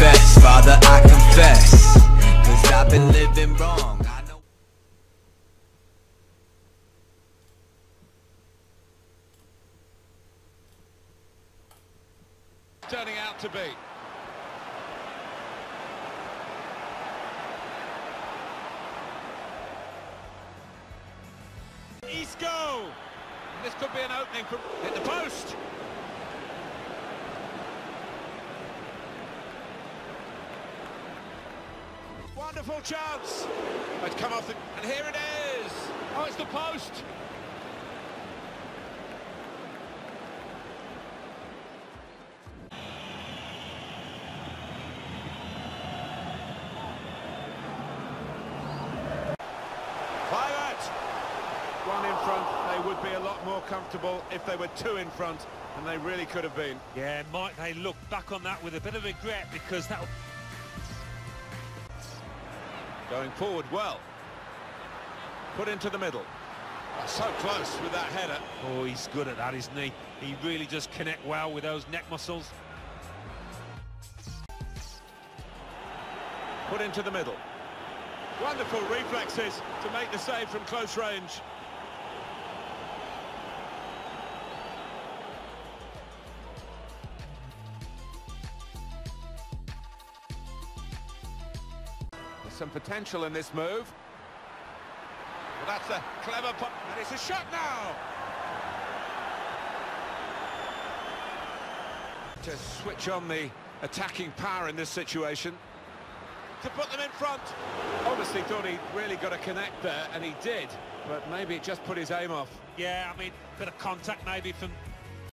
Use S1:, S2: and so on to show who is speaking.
S1: confess, Father, I confess. Cause I've been living wrong.
S2: Turning out to be. Isco! This could be an opening for hit the post. Wonderful chance. It's come off the, and here it is. Oh, it's the post. One in front, they would be a lot more comfortable if they were two in front, and they really could have been.
S3: Yeah, might they look back on that with a bit of regret because that
S2: Going forward well. Put into the middle. So close with that header.
S3: Oh, he's good at that, isn't he? He really does connect well with those neck muscles.
S2: Put into the middle. Wonderful reflexes to make the save from close range. Some potential in this move. Well, that's a clever pop, and it's a shot now. To switch on the attacking power in this situation to put them in front. Obviously thought he really got a connect there, and he did, but maybe it just put his aim off.
S3: Yeah, I mean, bit of contact maybe from